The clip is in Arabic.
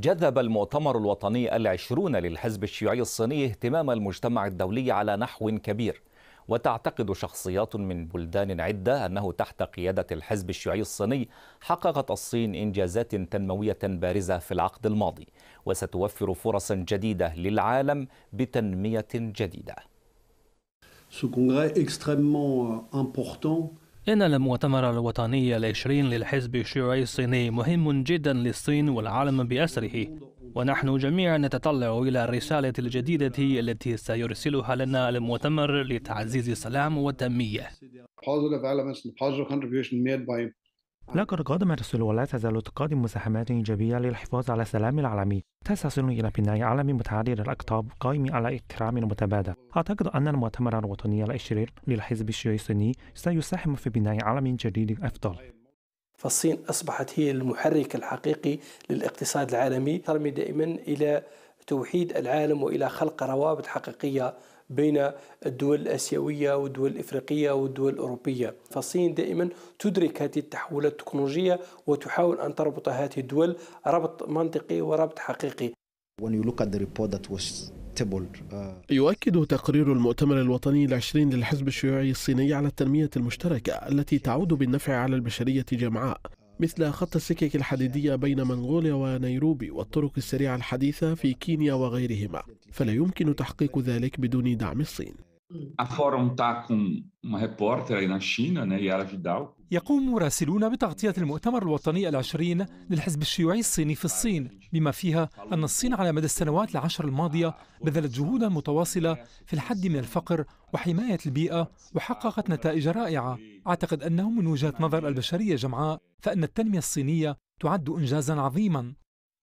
جذب المؤتمر الوطني العشرون للحزب الشيوعي الصيني اهتمام المجتمع الدولي على نحو كبير وتعتقد شخصيات من بلدان عدة أنه تحت قيادة الحزب الشيوعي الصيني حققت الصين إنجازات تنموية بارزة في العقد الماضي وستوفر فرصا جديدة للعالم بتنمية جديدة. إن المؤتمر الوطني العشرين للحزب الشيوعي الصيني مهم جدا للصين والعالم بأسره ونحن جميعا نتطلع إلى الرسالة الجديدة التي سيرسلها لنا المؤتمر لتعزيز السلام والتنمية. لقد قدمت الصين ولا تزال تقدم مساهمات إيجابية للحفاظ على السلام العالمي تسعى إلى بناء عالم متعدد الأقطاب قائم على إكرام متبادل أعتقد أن المؤتمر الوطني العشرين للحزب الشيوعي الصيني سيساهم في بناء عالم جديد أفضل. فالصين أصبحت هي المحرك الحقيقي للاقتصاد العالمي ترمي دائما إلى توحيد العالم وإلى خلق روابط حقيقية بين الدول الآسيوية والدول الإفريقية والدول الأوروبية، فالصين دائما تدرك هذه التحولات التكنولوجية وتحاول أن تربط هذه الدول ربط منطقي وربط حقيقي. When you look at the report that was يؤكد تقرير المؤتمر الوطني العشرين للحزب الشيوعي الصيني على التنمية المشتركة التي تعود بالنفع على البشرية جمعاء مثل خط السكك الحديدية بين منغوليا ونيروبي والطرق السريعة الحديثة في كينيا وغيرهما فلا يمكن تحقيق ذلك بدون دعم الصين. A Fórum está com uma repórter aí na China, né, Yara Vidal. يقوم مراسلون بتغطية المؤتمر الوطني العشرين للحزب الشيوعي الصيني في الصين بما فيها أن الصين على مدى السنوات العشر الماضية بذلت جهودا متواصلة في الحد من الفقر وحماية البيئة وحققت نتائج رائعة أعتقد أنه من وجهة نظر البشرية جمعاء فإن التنمية الصينية تعد إنجازا عظيما